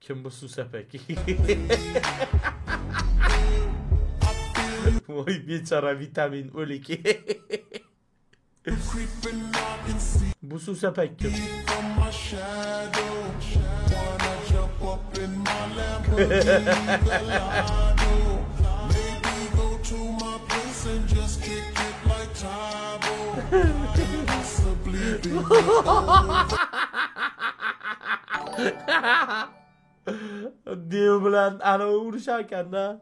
Kim bu Suse peki? Vay biçara vitamin öyle bu Suse pek kim? Diyor dev bilan anavi urisharkanda